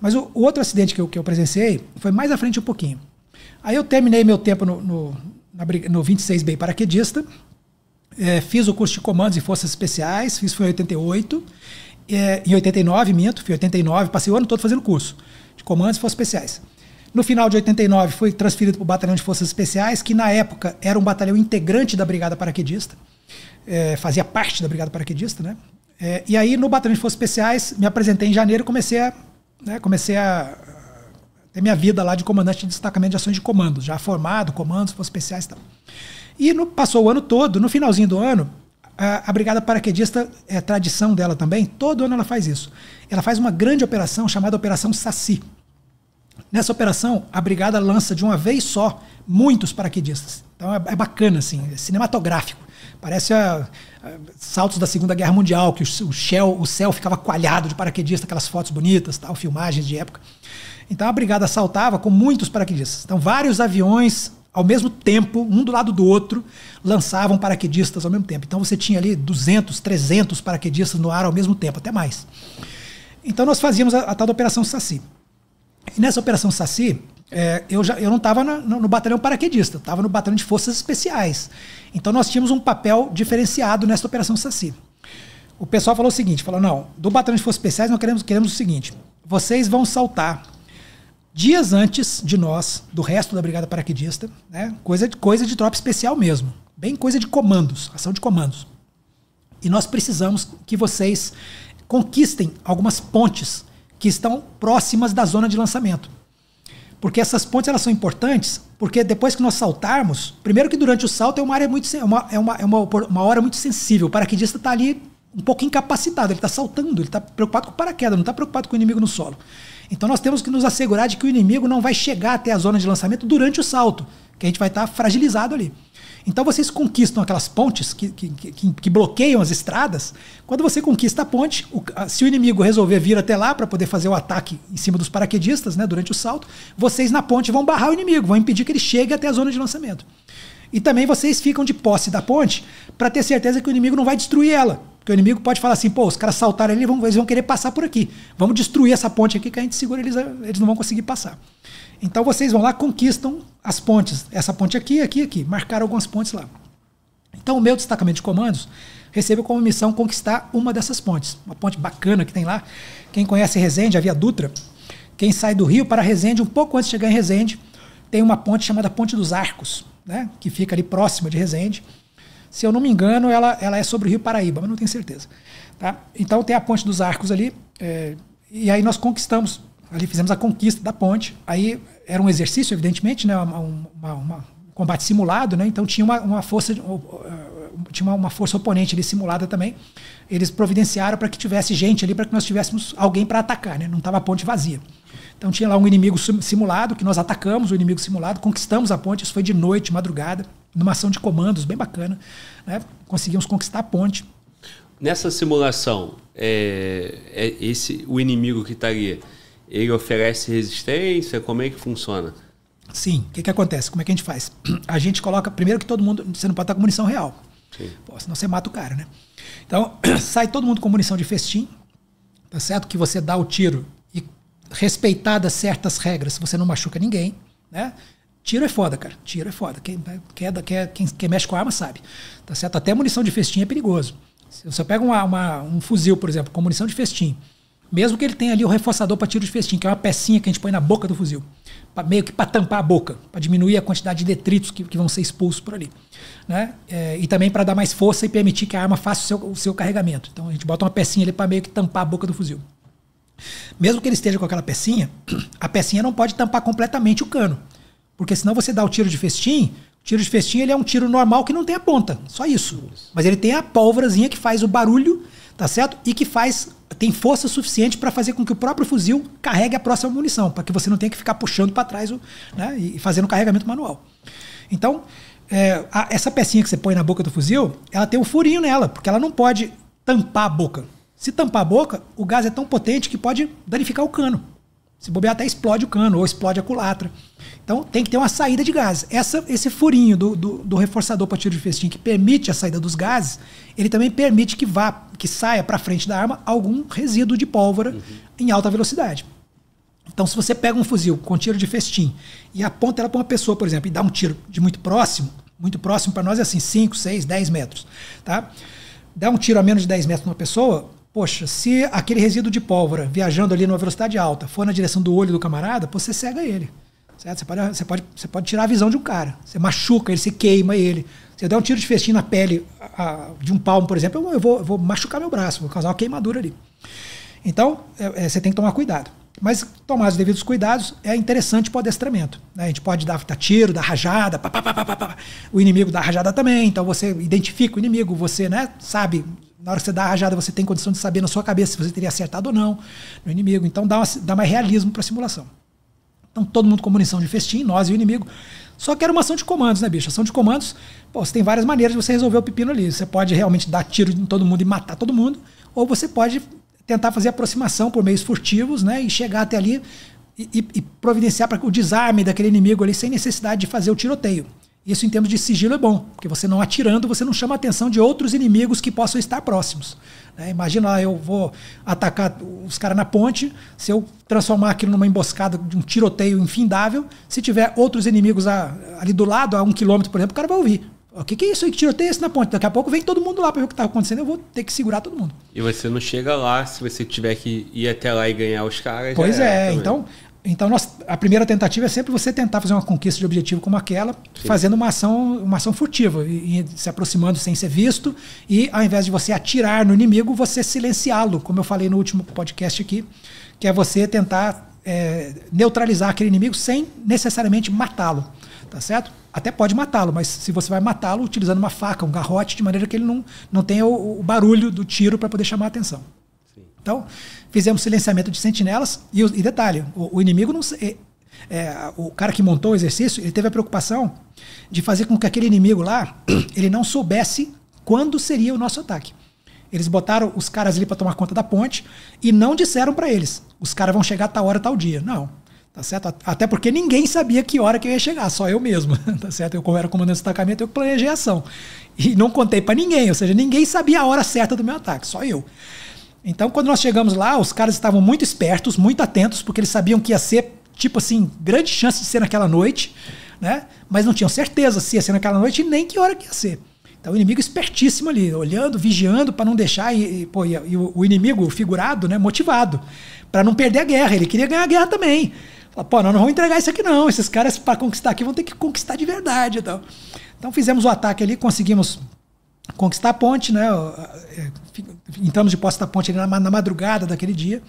Mas o, o outro acidente que eu, que eu presenciei foi mais à frente um pouquinho. Aí eu terminei meu tempo no, no, na, no 26B paraquedista, é, fiz o curso de comandos e forças especiais, fiz foi em 88, é, em 89, minto, fui em 89, passei o ano todo fazendo curso de comandos e forças especiais. No final de 89, fui transferido para o Batalhão de Forças Especiais, que na época era um batalhão integrante da Brigada Paraquedista, é, fazia parte da Brigada Paraquedista, né? É, e aí, no Batalhão de Forças Especiais, me apresentei em janeiro e comecei a, né, comecei a ter minha vida lá de comandante de destacamento de ações de comando, já formado, comandos, Forças Especiais e tal. E no, passou o ano todo, no finalzinho do ano, a, a, Brigada Paraquedista, é tradição dela também, todo ano ela faz isso. Ela faz uma grande operação chamada Operação Saci. Nessa operação, a brigada lança de uma vez só muitos paraquedistas. Então é, é bacana, assim, é cinematográfico. Parece a, a, saltos da Segunda Guerra Mundial, que o, céu, o céu ficava coalhado de paraquedistas, aquelas fotos bonitas, tal, filmagens de época. Então a brigada saltava com muitos paraquedistas. Então vários aviões ao mesmo tempo, um do lado do outro, lançavam paraquedistas ao mesmo tempo. Então você tinha ali 200, 300 paraquedistas no ar ao mesmo tempo, até mais. Então nós fazíamos a, a tal da Operação Saci. E nessa Operação Saci, é, eu, já, eu não estava no, no, batalhão paraquedista, estava no batalhão de forças especiais. Então nós tínhamos um papel diferenciado nessa Operação Saci. O pessoal falou o seguinte, falou, não, do batalhão de forças especiais nós queremos, queremos o seguinte, vocês vão saltar dias antes de nós, do resto da Brigada Paraquedista, né? coisa, de, coisa de tropa especial mesmo, bem coisa de comandos, ação de comandos. E nós precisamos que vocês conquistem algumas pontes que estão próximas da zona de lançamento. Porque essas pontes elas são importantes, porque depois que nós saltarmos, primeiro que durante o salto é uma área muito é uma, é uma, é uma, uma hora muito sensível. O paraquedista está ali um pouco incapacitado, ele está saltando, ele está preocupado com o paraquedas, não está preocupado com o inimigo no solo. Então nós temos que nos assegurar de que o inimigo não vai chegar até a zona de lançamento durante o salto, que a gente vai estar fragilizado ali. Então vocês conquistam aquelas pontes que, que, que, que bloqueiam as estradas. Quando você conquista a ponte, o, se o inimigo resolver vir até lá para poder fazer o ataque em cima dos paraquedistas né, durante o salto, vocês na ponte vão barrar o inimigo, vão impedir que ele chegue até a zona de lançamento. E também vocês ficam de posse da ponte para ter certeza que o inimigo não vai destruir ela. Porque o inimigo pode falar assim, pô, os caras saltaram ali, eles vão querer passar por aqui. Vamos destruir essa ponte aqui que a gente segura, eles, eles não vão conseguir passar. Então vocês vão lá, conquistam as pontes. Essa ponte aqui, aqui, aqui. Marcaram algumas pontes lá. Então o meu destacamento de comandos recebeu como missão conquistar uma dessas pontes. Uma ponte bacana que tem lá. Quem conhece Resende, a Via Dutra, quem sai do Rio para Resende, um pouco antes de chegar em Resende, tem uma ponte chamada Ponte dos Arcos, né? que fica ali próxima de Resende. Se eu não me engano, ela, ela é sobre o Rio Paraíba, mas não tenho certeza. Tá? Então tem a Ponte dos Arcos ali, é, e aí nós conquistamos, ali fizemos a conquista da ponte. Aí era um exercício, evidentemente, né, uma, uma, uma um combate simulado, né? então tinha uma, uma força tinha uma, força oponente ali simulada também. Eles providenciaram para que tivesse gente ali, para que nós tivéssemos alguém para atacar, né? não estava a ponte vazia. Então tinha lá um inimigo simulado que nós atacamos o inimigo simulado, conquistamos a ponte, isso foi de noite, madrugada numa ação de comandos bem bacana. Né? Conseguimos conquistar a ponte. Nessa simulação, é, é esse o inimigo que está ali, ele oferece resistência? Como é que funciona? Sim. O que, que acontece? Como é que a gente faz? A gente coloca, primeiro que todo mundo, você não pode estar com munição real. Pô, senão você mata o cara, né? Então, sai todo mundo com munição de festim, tá certo? Que você dá o tiro e respeitadas certas regras, você não machuca ninguém, né? Tiro é foda, cara. Tiro é foda. Quem, quem, quem, quem, quem mexe com arma sabe. Tá certo? Até munição de festim é perigoso. Se você pega uma, uma, um fuzil, por exemplo, com munição de festim, mesmo que ele tenha ali o reforçador para tiro de festim, que é uma pecinha que a gente põe na boca do fuzil, pra, meio que para tampar a boca, para diminuir a quantidade de detritos que, que vão ser expulsos por ali. Né? É, e também para dar mais força e permitir que a arma faça o seu, o seu carregamento. Então a gente bota uma pecinha ali para meio que tampar a boca do fuzil. Mesmo que ele esteja com aquela pecinha, a pecinha não pode tampar completamente o cano. Porque senão você dá o tiro de festim, o tiro de festim ele é um tiro normal que não tem a ponta, só isso. Mas ele tem a pólvorazinha que faz o barulho, tá certo? E que faz tem força suficiente para fazer com que o próprio fuzil carregue a próxima munição, para que você não tenha que ficar puxando para trás o, né, e fazendo carregamento manual. Então, é, a, essa pecinha que você põe na boca do fuzil, ela tem um furinho nela, porque ela não pode tampar a boca. Se tampar a boca, o gás é tão potente que pode danificar o cano. Se bobear até explode o cano ou explode a culatra. Então tem que ter uma saída de gases. Essa, esse furinho do, do, do reforçador para tiro de festim que permite a saída dos gases, ele também permite que vá, que saia para frente da arma algum resíduo de pólvora uhum. em alta velocidade. Então, se você pega um fuzil com tiro de festim e aponta ela para uma pessoa, por exemplo, e dá um tiro de muito próximo, muito próximo para nós é assim, 5, 6, 10 metros, tá? Dá um tiro a menos de 10 metros numa pessoa, poxa, se aquele resíduo de pólvora viajando ali numa velocidade alta for na direção do olho do camarada, você cega ele. Certo? Você, pode, você, pode, você pode tirar a visão de um cara. Você machuca ele, você queima ele. Você dá um tiro de festim na pele a, de um palmo, por exemplo, eu vou, eu vou machucar meu braço, vou causar uma queimadura ali. Então, é, é, você tem que tomar cuidado. Mas tomar os devidos cuidados é interessante para o adestramento. Né? A gente pode dar, dar tiro, dar rajada, pá, pá, pá, o inimigo dá rajada também. Então você identifica o inimigo, você né, sabe, na hora que você dá a rajada, você tem condição de saber na sua cabeça se você teria acertado ou não no inimigo. Então dá, uma, dá mais realismo para a simulação. Então todo mundo com munição de festim, nós e o inimigo. Só que era uma ação de comandos, né, bicho? Ação de comandos, pô, você tem várias maneiras de você resolver o pepino ali. Você pode realmente dar tiro em todo mundo e matar todo mundo, ou você pode tentar fazer aproximação por meios furtivos, né? E chegar até ali e, e, e providenciar para o desarme daquele inimigo ali sem necessidade de fazer o tiroteio. Isso em termos de sigilo é bom, porque você não atirando, você não chama a atenção de outros inimigos que possam estar próximos. Né? Imagina lá, eu vou atacar os caras na ponte, se eu transformar aquilo numa emboscada de um tiroteio infindável, se tiver outros inimigos ali do lado, a um quilômetro, por exemplo, o cara vai ouvir. O que, que é isso aí? Que tiroteio esse na ponte? Daqui a pouco vem todo mundo lá para ver o que está acontecendo. Eu vou ter que segurar todo mundo. E você não chega lá se você tiver que ir até lá e ganhar os caras. Pois é então. Então, nós, a primeira tentativa é sempre você tentar fazer uma conquista de objetivo como aquela, Sim. fazendo uma ação, uma ação furtiva, e, e, se aproximando sem ser visto, e ao invés de você atirar no inimigo, você silenciá-lo, como eu falei no último podcast aqui, que é você tentar é, neutralizar aquele inimigo sem necessariamente matá-lo, tá certo? até pode matá-lo, mas se você vai matá-lo utilizando uma faca, um garrote, de maneira que ele não, não tenha o, o barulho do tiro para poder chamar a atenção. Então, fizemos silenciamento de sentinelas e, e detalhe, o, o inimigo não. É, é, o cara que montou o exercício, ele teve a preocupação de fazer com que aquele inimigo lá, ele não soubesse quando seria o nosso ataque. Eles botaram os caras ali para tomar conta da ponte e não disseram para eles: os caras vão chegar tal hora, tal dia. Não. Tá certo? Até porque ninguém sabia que hora que eu ia chegar, só eu mesmo. Tá certo? Eu, como era comandante do destacamento, eu planejei a ação. E não contei para ninguém, ou seja, ninguém sabia a hora certa do meu ataque, só eu. Então, quando nós chegamos lá, os caras estavam muito espertos, muito atentos, porque eles sabiam que ia ser, tipo assim, grande chance de ser naquela noite, né? Mas não tinham certeza se ia ser naquela noite e nem que hora que ia ser. Então, o inimigo espertíssimo ali, olhando, vigiando para não deixar, e, e, pô, e, e o, o inimigo figurado, né, motivado, para não perder a guerra. Ele queria ganhar a guerra também. Fala, pô, nós não vamos entregar isso aqui não. Esses caras, para conquistar aqui, vão ter que conquistar de verdade. Então, então fizemos o ataque ali, conseguimos conquistar a ponte, né? É, entramos de posse da ponte na, na madrugada daquele dia.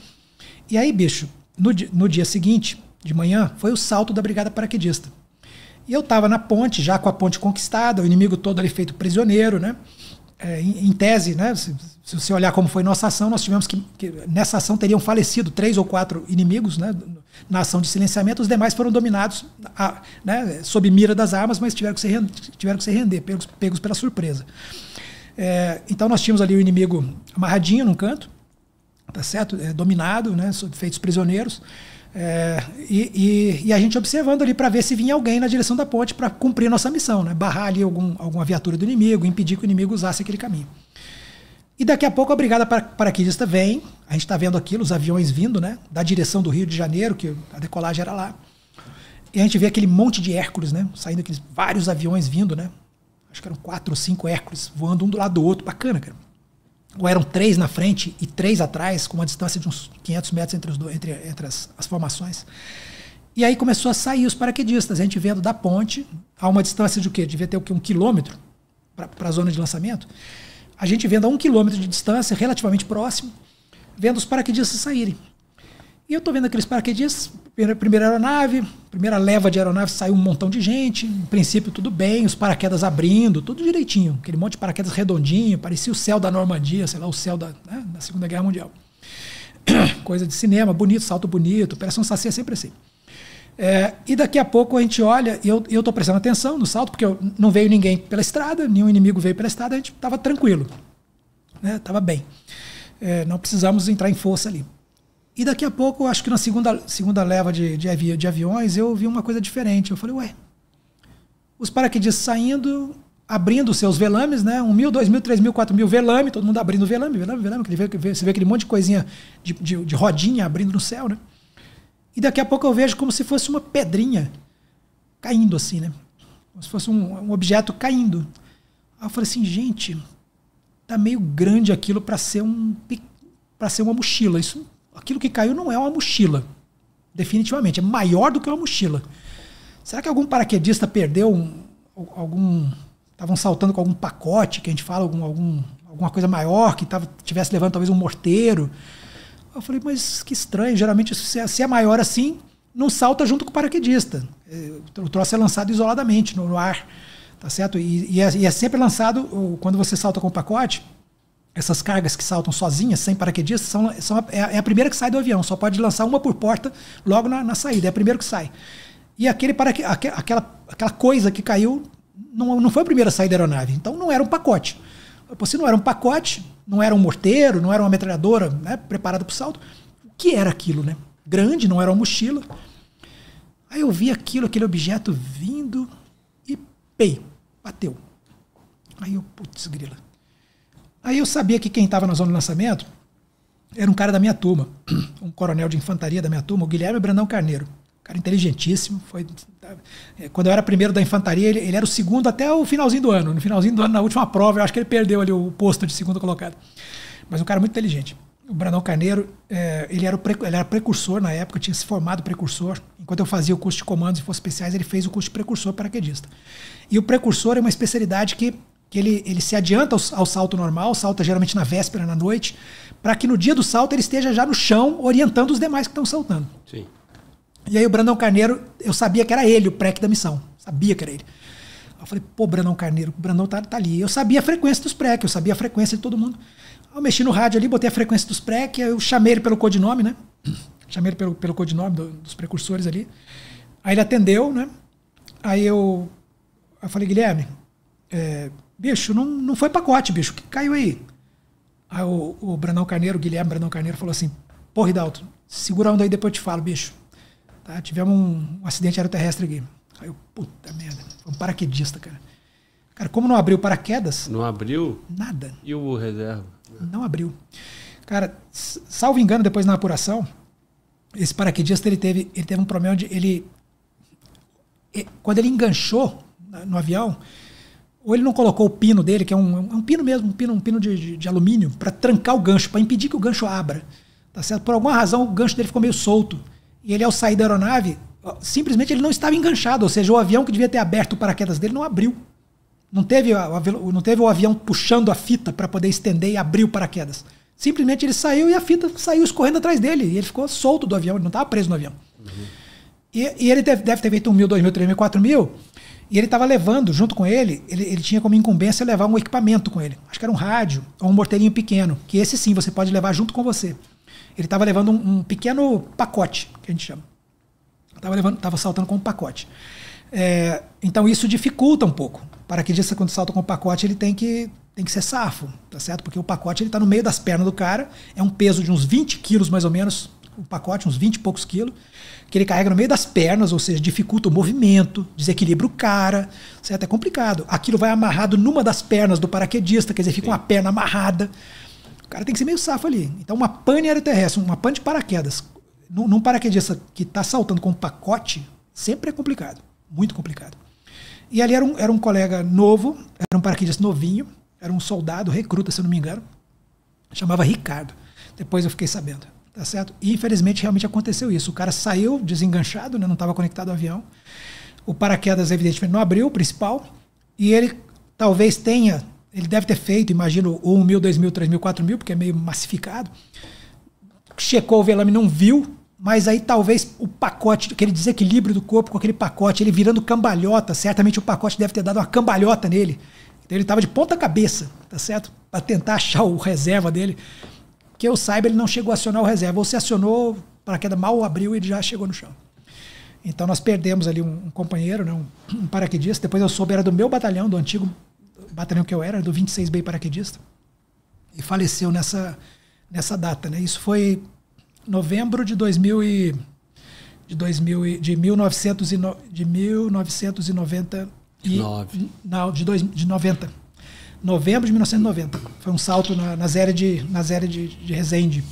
E aí, bicho, no, no dia seguinte, de manhã, foi o salto da brigada paraquedista. E eu estava na ponte, já com a ponte conquistada, o inimigo todo ali feito prisioneiro, né? É, em, em, tese, né? Se, se, você olhar como foi nossa ação, nós tivemos que, que, nessa ação teriam falecido três ou quatro inimigos, né? Na ação de silenciamento, os demais foram dominados, a, né? Sob mira das armas, mas tiveram que se render, tiveram que se render pegos, pegos pela surpresa. É, então nós tínhamos ali o inimigo amarradinho num canto, tá certo? É, dominado, né? Feitos prisioneiros. É, e, e, e, a gente observando ali para ver se vinha alguém na direção da ponte para cumprir nossa missão, né? barrar ali algum, alguma viatura do inimigo, impedir que o inimigo usasse aquele caminho. E daqui a pouco a brigada paraquedista vem, a gente está vendo aquilo, os aviões vindo, né? Da direção do Rio de Janeiro, que a decolagem era lá. E a gente vê aquele monte de Hércules, né? Saindo aqueles vários aviões vindo, né? Acho que eram quatro ou cinco Hércules voando um do lado do outro, bacana, cara ou eram três na frente e três atrás, com uma distância de uns 500 metros entre, os, entre, entre as, as, formações. E aí começou a sair os paraquedistas, a gente vendo da ponte, a uma distância de o quê? Devia ter o quê? Um quilômetro para a zona de lançamento. A gente vendo a um quilômetro de distância, relativamente próximo, vendo os paraquedistas saírem. E eu estou vendo aqueles paraquedistas, primeira aeronave, primeira leva de aeronave, saiu um montão de gente, em princípio tudo bem, os paraquedas abrindo, tudo direitinho, aquele monte de paraquedas redondinho, parecia o céu da Normandia, sei lá, o céu da, né, da Segunda Guerra Mundial. Coisa de cinema, bonito, salto bonito, Operação Saci é sempre assim. É, e daqui a pouco a gente olha, e eu estou prestando atenção no salto, porque eu, não veio ninguém pela estrada, nenhum inimigo veio pela estrada, a gente estava tranquilo, né, bem. É, não precisamos entrar em força ali. E daqui a pouco, acho que na segunda, segunda leva de, de, avi, de aviões, eu vi uma coisa diferente. Eu falei, ué, os paraquedistas saindo, abrindo seus velames, né? Um mil, dois mil, três mil, quatro mil velame, todo mundo abrindo velame, velame, velame. Você vê aquele monte de coisinha de, de, de rodinha abrindo no céu, né? E daqui a pouco eu vejo como se fosse uma pedrinha caindo assim, né? Como se fosse um, um objeto caindo. Aí eu falei assim, gente, tá meio grande aquilo para ser um para ser uma mochila. Isso, aquilo que caiu não é uma mochila, definitivamente, é maior do que uma mochila. Será que algum paraquedista perdeu um, algum estavam saltando com algum pacote que a gente fala algum, algum alguma coisa maior que tava, tivesse levando talvez um morteiro? Eu falei, mas que estranho. Geralmente, se é, se é maior assim, não salta junto com o paraquedista. É, o troço é lançado isoladamente no, no ar. Tá certo? E, e, é, e, é, sempre lançado, quando você salta com o pacote, essas cargas que saltam sozinhas, sem paraquedista, são, são a, é a primeira que sai do avião. Só pode lançar uma por porta logo na, na saída. É a primeira que sai. E aquele para, aquela, aquela coisa que caiu não, não foi a primeira a sair da aeronave. Então não era um pacote. Se não era um pacote, não era um morteiro, não era uma metralhadora né, preparada para o salto, o que era aquilo? Né? Grande, não era uma mochila. Aí eu vi aquilo, aquele objeto vindo e pei, bateu. Aí eu, putz, grila. Aí eu sabia que quem estava na zona de lançamento era um cara da minha turma, um coronel de infantaria da minha turma, o Guilherme Brandão Carneiro cara inteligentíssimo. Foi, é, quando eu era primeiro da infantaria, ele, ele, era o segundo até o finalzinho do ano. No finalzinho do ano, na última prova, eu acho que ele perdeu ali o posto de segundo colocado. Mas um cara muito inteligente. O Brandão Carneiro, é, ele, era o ele era precursor na época, tinha se formado precursor. Enquanto eu fazia o curso de comandos e forças especiais, ele fez o curso de precursor paraquedista. E o precursor é uma especialidade que, que ele, ele se adianta ao, ao salto normal, salta geralmente na véspera, na noite, para que no dia do salto ele esteja já no chão, orientando os demais que estão saltando. Sim. E aí o Brandão Carneiro, eu sabia que era ele, o prec da missão. Sabia que era ele. Eu falei, pô, Brandão Carneiro, o Brandão tá, tá ali. Eu sabia a frequência dos prec, eu sabia a frequência de todo mundo. Eu mexi no rádio ali, botei a frequência dos prec, eu chamei ele pelo codinome, né? Chamei ele pelo, pelo codinome do, dos precursores ali. Aí ele atendeu, né? Aí eu, eu falei, Guilherme, é, bicho, não, não foi pacote, bicho, o que caiu aí? Aí o, o Brandão Carneiro, o Guilherme Brandão Carneiro falou assim, pô, Ridalto, segura a onda aí, depois eu te falo, bicho. Tá? Tivemos um, um acidente aeroterrestre aqui. Aí eu, puta merda, foi um paraquedista, cara. Cara, como não abriu paraquedas? Não abriu? Nada. E o reserva? Não abriu. Cara, salvo engano, depois na apuração, esse paraquedista ele teve, ele teve um problema de. Ele, quando ele enganchou no avião, ou ele não colocou o pino dele, que é um, é um pino mesmo, um pino, um pino de, de, de alumínio, para trancar o gancho, para impedir que o gancho abra. Tá certo? Por alguma razão, o gancho dele ficou meio solto. E ele, ao sair da aeronave, simplesmente ele não estava enganchado, ou seja, o avião que devia ter aberto o paraquedas dele não abriu. Não teve, não teve o avião puxando a fita para poder estender e abrir o paraquedas. Simplesmente ele saiu e a fita saiu escorrendo atrás dele. E ele ficou solto do avião, ele não estava preso no avião. Uhum. E, e, ele deve, deve, ter feito um mil, dois mil, três mil, quatro mil. E ele estava levando, junto com ele, ele, ele, tinha como incumbência levar um equipamento com ele. Acho que era um rádio ou um morteirinho pequeno, que esse sim você pode levar junto com você. Ele estava levando um, um, pequeno pacote, que a gente chama. Estava levando, estava saltando com um pacote. É, então isso dificulta um pouco. Para que disso quando salta com o pacote, ele tem que, tem que ser safo, tá certo? Porque o pacote ele está no meio das pernas do cara, é um peso de uns 20 quilos mais ou menos, o pacote, uns 20 e poucos quilos, que ele carrega no meio das pernas, ou seja, dificulta o movimento, desequilibra o cara, certo? É complicado. Aquilo vai amarrado numa das pernas do paraquedista, quer dizer, fica Sim. uma perna amarrada. O cara tem que ser meio safo ali. Então, uma pane aeroterrestre, uma pane de paraquedas, num, num paraquedista que está saltando com um pacote, sempre é complicado. Muito complicado. E ali era um, era um colega novo, era um paraquedista novinho, era um soldado, recruta, se eu não me engano. Chamava Ricardo. Depois eu fiquei sabendo. Tá certo? E infelizmente realmente aconteceu isso. O cara saiu desenganchado, né, não estava conectado ao avião. O paraquedas, evidentemente, não abriu, o principal. E ele talvez tenha ele deve ter feito, imagino, 1 mil, 2 mil, 3 mil, 4 mil, porque é meio massificado. Checou o velame, não viu, mas aí talvez o pacote, aquele desequilíbrio do corpo com aquele pacote, ele virando cambalhota, certamente o pacote deve ter dado uma cambalhota nele. Então ele estava de ponta cabeça, tá certo? Para tentar achar o reserva dele. Que eu saiba, ele não chegou a acionar o reserva. Ou se acionou, para queda mal abriu e ele já chegou no chão. Então nós perdemos ali um, um companheiro, né, um, um paraquedista. Depois eu soube, era do meu batalhão, do antigo batalhão que eu era, do 26B paraquedista, e faleceu nessa, nessa data. Né? Isso foi novembro de 2000 e, de 2000 de 1900 e no, de 1990 e, não, de, dois, de 90. Novembro de 1990. Foi um salto na, na série de na série de, de Resende,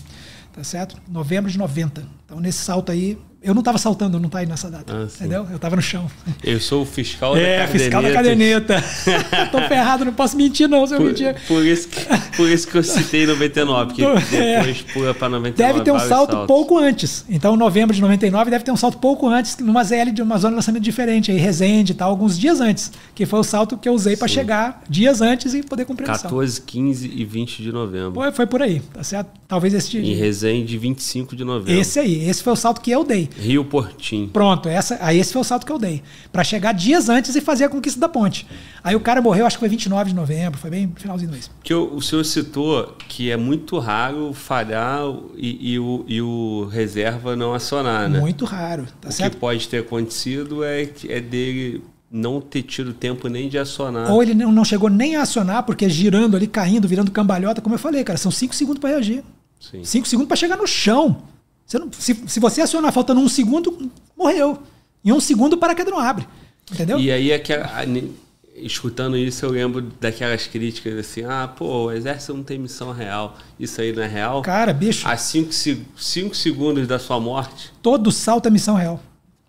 tá certo? Novembro de 90. Então nesse salto aí Eu não estava saltando, eu não estava aí nessa data. Ah, entendeu? Eu estava no chão. Eu sou o fiscal é, da caderneta. fiscal da caderneta. Tô ferrado, não posso mentir, não, se eu Por, mentir. por, isso que, por isso que eu citei 99, porque Tô- depois pula para 99. Deve ter um salto saltos. pouco antes. Então, novembro de 99 deve ter um salto pouco antes, numa ZL de uma zona de lançamento diferente, aí Resende e tal, alguns dias antes. Que foi o salto que eu usei para chegar dias antes e poder cumprir a missão. 14, 15 e 20 de novembro. Foi, foi por aí, tá certo? Talvez esse Em Resende, 25 de novembro. Esse aí, esse foi o salto que eu dei. Rio Portim. Pronto, essa, aí esse foi o salto que eu dei. Pra chegar dias antes e fazer a conquista da ponte. Aí o cara morreu, acho que foi 29 de novembro, foi bem finalzinho do mês. Que o, o senhor citou que é muito raro falhar e, e o, e o reserva não acionar, né? Muito raro, tá o certo? que pode ter acontecido é, que- é dele não ter tido tempo nem de acionar. Ou ele não chegou nem a acionar, porque girando ali, caindo, virando cambalhota, como eu falei, cara, são 5 segundos para reagir. Sim. 5 segundos para chegar no chão. Você não- se, se você acionar faltando um segundo, morreu. Em um segundo o paraquedas não abre. Entendeu? E aí, aquela, a- ne- escutando isso, eu lembro daquelas críticas assim: ah, pô, o exército não tem missão real. Isso aí não é real. Cara, bicho, A 5 segundos da sua morte, todo salto é missão real.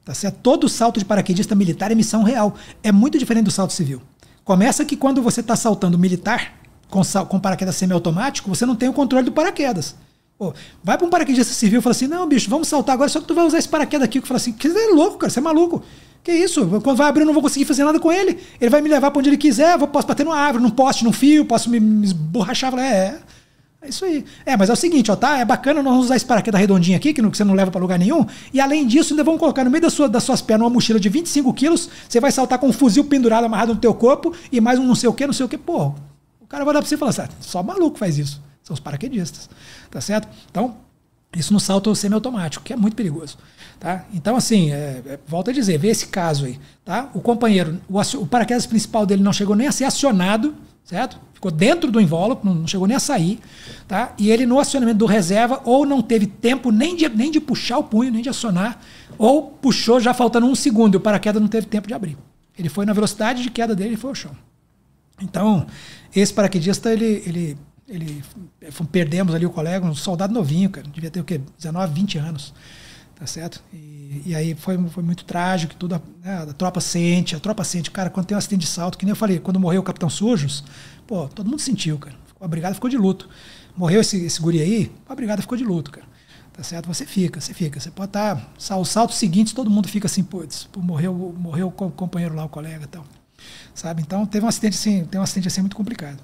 Tá certo? Todo salto de paraquedista militar é missão real. É muito diferente do salto civil. Começa que quando você está saltando militar, com, com paraquedas semiautomático, você não tem o controle do paraquedas. Pô, vai para um paraquedista civil e fala assim: não, bicho, vamos saltar agora, só que tu vai usar esse paraquedas aqui. Eu falo assim: que você é louco, cara, você é maluco. Que isso? Quando vai abrir, eu não vou conseguir fazer nada com ele. Ele vai me levar para onde ele quiser, eu posso bater numa árvore, num poste, num fio, posso me, esborrachar. Falo, é, é isso aí. É, mas é o seguinte, ó, tá? É bacana nós usar esse paraquedas redondinho aqui, que, não- que você não leva pra lugar nenhum. E além disso, ainda vamos colocar no meio da sua- das suas pernas uma mochila de 25 quilos. Você vai saltar com um fuzil pendurado amarrado no teu corpo e mais um não sei o que, não sei o que. Pô, o cara vai dar pra você e falar assim, ah, só maluco faz isso. São os paraquedistas. Tá certo? Então, isso no salto semiautomático, que é muito perigoso. Tá? Então, assim, é, é, a dizer, vê esse caso aí. Tá? O companheiro, o, o paraquedas principal dele não chegou nem a ser acionado, certo? Ficou dentro do invólucro, não, não chegou nem a sair. Tá? E ele, no acionamento do reserva, ou não teve tempo nem de, nem de puxar o punho, nem de acionar, ou puxou já faltando um segundo e o paraquedas não teve tempo de abrir. Ele foi na velocidade de queda dele e foi ao chão. Então, esse paraquedista, ele, ele, ele perdemos ali o colega, um soldado novinho, cara, devia ter o quê? 19, 20 anos, tá certo? E, e aí foi, foi muito trágico, tudo, a, né, a tropa sente, a tropa sente, cara, quando tem um acidente de salto, que nem eu falei, quando morreu o Capitão Sujos, pô, todo mundo sentiu, cara, a brigada ficou de luto. Morreu esse, esse guri aí, a brigada ficou de luto, cara. Tá certo? Você fica, você fica. Você pode estar. Tá, os saltos seguintes, todo mundo fica assim, putz, morreu, morreu o companheiro lá, o colega e tal. Sabe? Então teve um acidente assim, tem um acidente assim muito complicado.